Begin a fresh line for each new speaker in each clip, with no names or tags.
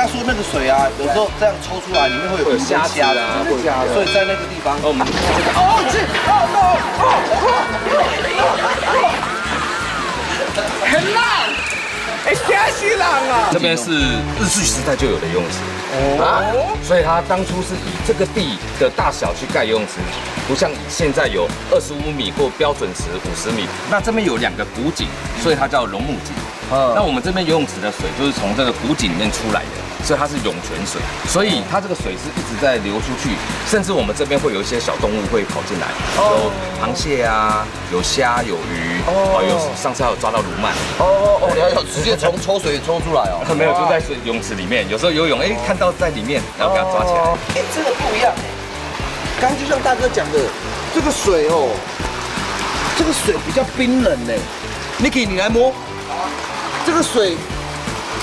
他说那个水啊，有时候这样抽出来，里面会有虾虾的，所以在那个地方，
哦，我们
哦，这哦哦
很烂，哎，吓死人啊！
这边是日据时代就有的游泳池哦，所以它当初是以这个地的大小去盖游泳池，不像现在有二十五米或标准池五十米。那这边有两个古井，所以它叫龙目井。那我们这边游泳池的水就是从这个古井里面出来的，所以它是涌泉水，所以它这个水是一直在流出去，甚至我们这边会有一些小动物会跑进来，有螃蟹啊，有虾，有鱼，哦，有上次还有抓到鲈鳗。
哦哦，你要有直接从抽水抽出来哦。
没有，就在水泳池里面。有时候游泳，哎，看到在里面，然后给它抓起来。
哎，真的不一样。刚刚就像大哥讲的，这个水哦，这个水比较冰冷呢。Niki，你来摸。这个水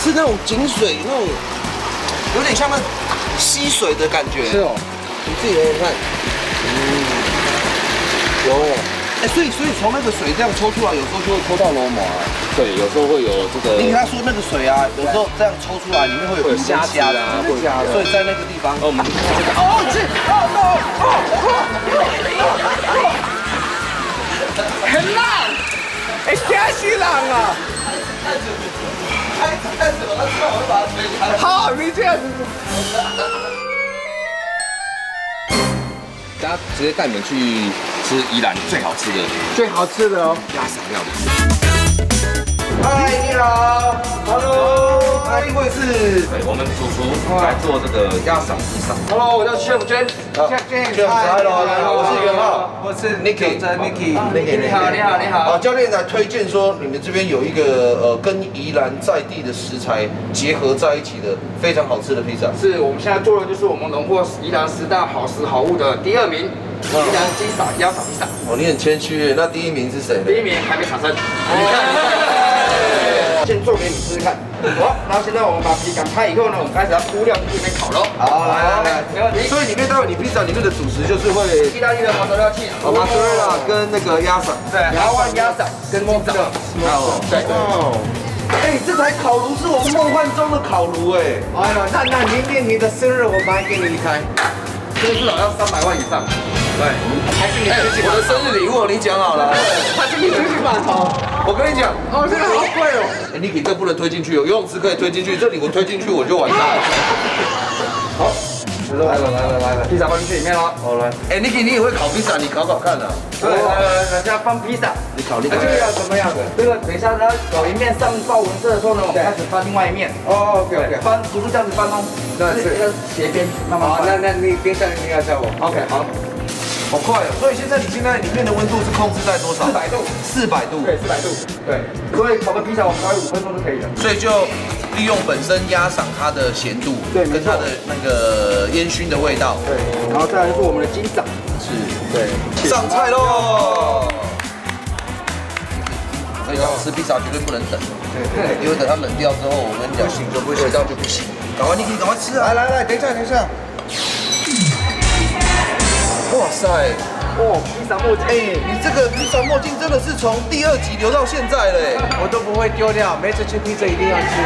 是那种井水，那种有点像那溪水的感觉。
是哦，
你自己来看。嗯，有。哎，所以所以从那个水这样抽出来，有时候就会抽到螺膜啊。
对，有时候会有这个。
你跟他说那个水啊，有时候这样抽出来，里面会有虾虾的，
真的假的？
所以在那个地方。
哦，我们
哦，这哦哦
哦，很烂，哎，吓死人啊！
开开始了，他知道我会把他推开。
好，你这样子。
大家直接带你们去吃宜兰最好吃的
最好吃的哦，
鸭嗓料理。
嗨，你好，Hello，那一位是，
对，我们主厨来做这个鸭嗓披萨。
Hello，我叫 Chef James。Chef James。
Hello，我是元浩，
我是
Nicky，
真 Nicky。
Nicky，
你好，你好，你
好，
好。
教练来推荐说，你们这边有一个呃，跟宜兰在地的食材结合在一起的非常好吃的披萨。
是我们现在做的就是我们荣获宜兰十大好食好物的第二名，宜兰鸡撒鸭撒披萨。
哦，你很谦虚耶，那第一名是谁呢？
第一名还没产生。你看。先做给你试试看。好，然后现在我们把皮擀开以后呢，我们开始要铺料进去里面烤喽。
好，来来来，
没问题。
所以里面待会你披萨里面的主食就是会
意大利的马佐料器，
哦，马苏瑞拉跟那个鸭嗓。
对，台湾鸭嗓跟鸡掌。
哦，
对。
哦，哎，这台烤炉是我们梦幻中的烤炉哎。
哎呀，那那明天你的生日，我买给你一台，这个至少要三百万以上。对，还是你自己
我的生日礼物你讲好了。
还是你自己码头。
讲，
哦，这个好贵哦。
哎，你给这不能推进去哦，游泳池可以推进去，这里我推进去我就完蛋了。
好，来了来了来了，披萨放进去里面喽。
好来，哎，Niki 你也会烤披萨，你烤烤看啊。
来来来，等下放披萨。
你烤你烤。
这个要什么样的？这个等一下，它烤一面上爆纹色的时候呢，我们开始翻另外一面。哦，OK OK，翻不是这样子翻哦，那是要斜边慢慢翻。那那你边上你要教我。OK，好。
好快哦！所以现在你现在里面的温度是控制在多少？
四百度。
四百度。
对，四百度。对，所以烤个披萨我概五分钟就可以了。
所以就利用本身鸭嗓它的咸度，
对
跟它的那个烟熏的味道，
对，然后再来就是我们的金掌。
是
对，
上菜喽。所以要吃披萨绝对不能等，
对
因为等它冷掉之后，我跟你讲，不行就不行，味道就不行。赶快，你可以赶快吃啊！来来来，等一下，等一下。哇塞！
哦，披萨墨镜，
哎，你这个披萨墨镜真的是从第二集留到现在了哎。
我都不会丢掉，每次吃披萨一定要吃。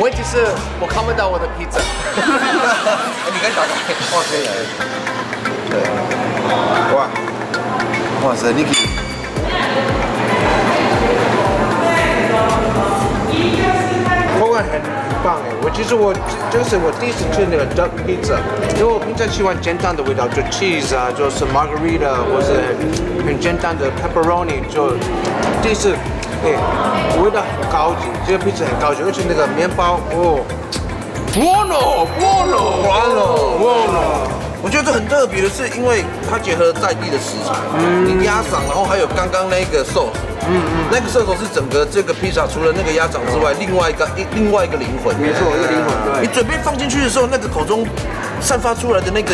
问题是我看不到我的披萨。
哎，你可以打开，哇，可。对，哇，哇塞，Niki，
其实我这个是我第一次吃那个 duck pizza，因为我平常喜欢简单的味道，就 cheese 啊，就是 margarita 或是很简单的 pepperoni，就第一次，哎，味道很高级，这个 pizza 很高级，而且那个面包哦，buono buono buono buono。
我觉得这很特别的是，因为它结合了在地的食材，你鸭掌，然后还有刚刚那个寿司，嗯嗯，那个寿司是整个这个披萨除了那个鸭掌之外，另外一个一另外一个灵魂，
没错，一个灵魂。对。
你，准备放进去的时候，那个口中散发出来的那个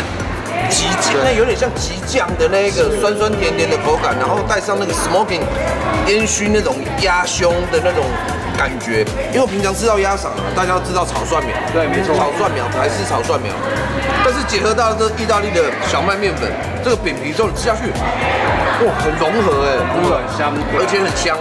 极酱，那有点像极酱的那个酸酸甜甜的口感，然后带上那个 smoking 烟熏那种鸭胸的那种感觉。因为我平常吃到鸭嗓啊，大家都知道炒蒜苗，
对没错
炒蒜苗台式炒蒜苗，但是结合到这意大利的小麦面粉，这个饼皮之后你吃下去，哇，很融合哎，
真的很香。
而且很香。